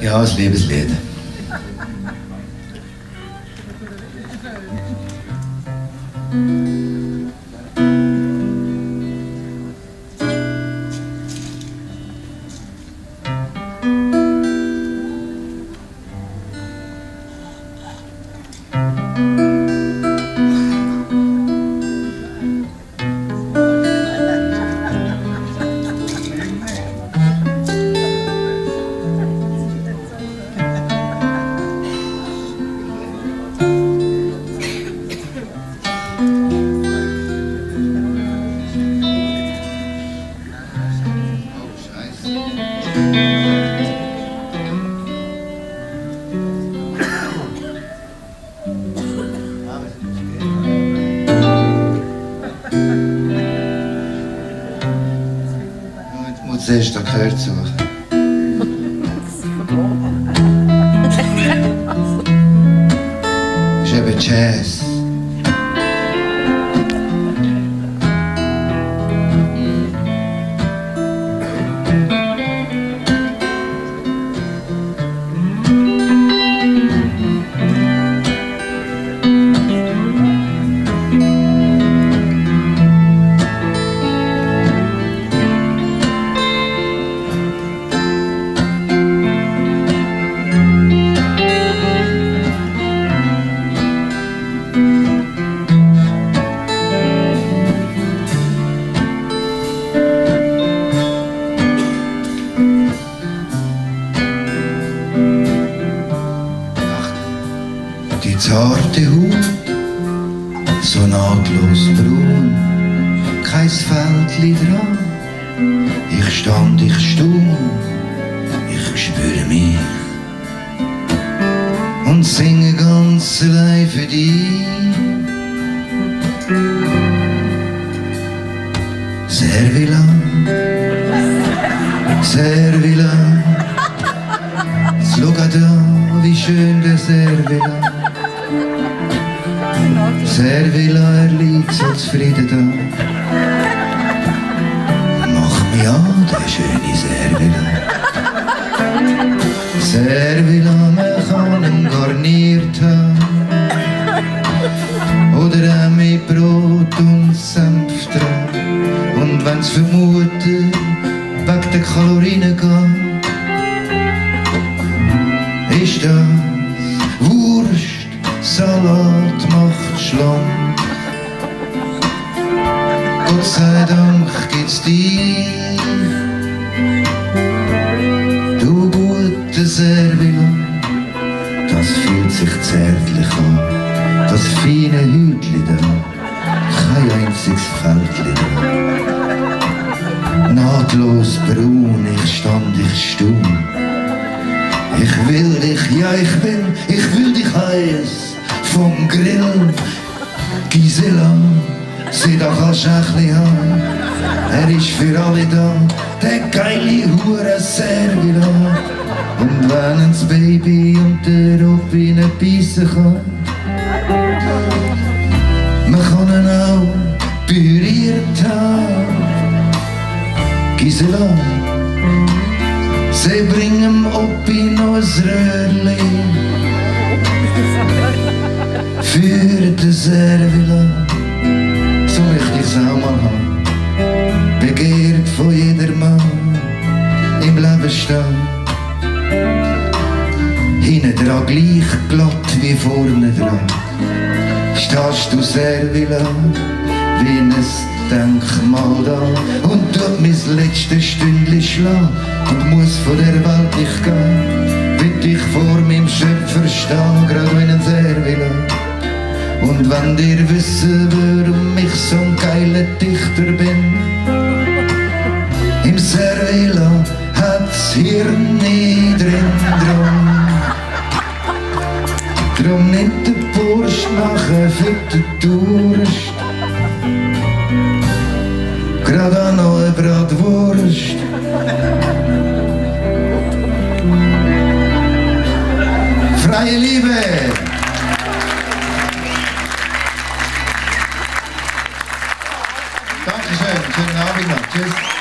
Ja, ein Liebeslied. Jetzt muss zuerst den Gehör suchen. Das ist eben Jazz. Zarte Haut, so nahtlos braun, kein Fältli dran. Ich stand, ich staun, ich spüre mich und singe ganz allein für dich. Servila, Servila, schau da, wie schön der Servila. Servila, er liegt so zufrieden da. Mach mich an, der schöne Servila. Servila, man kann ihn garniert haben. Oder auch mit Brot und Senf dran. Und wenn's vermutet, wegen der Kalorien geht, Gott sei Dank gibt's dich, du gute Servila. Das fühlt sich zärtlich an, das feine Hütli da, kein einziges Fältli da. Nahtlos braun, ich stand, ich staun. Ich will dich, ja ich will, ich will dich heiß vom Grill. Gisela, sieh du ein bisschen haben. Er ist für alle da, der geile Hure Servila. Und wenn das Baby und der Robin nicht beißen kann, man kann ihn auch püriert haben. Gisela, sie bringen Oppi noch ein Röhrli für den Servila. So möchte ich's auch mal haben. Begehrt von jeder Mann im Leben stehen. Hinten dran gleich glatt wie vorne dran. Stehst du Servila wie ein Denkmal da und tut mein letztes Stündchen schlagen und muss von der Welt nicht gehen. Will ich vor meinem Schöpfer stehen, grad wenn ein Servila. Und wenn dir wissen, warum ich so ein geiler Dichter bin, im Servila hat's Hirn nie drin drum. Drum nimmt der Bursch nachher für die Durst. Gerade an neue Bratwurst. Freie Liebe! 真的，真。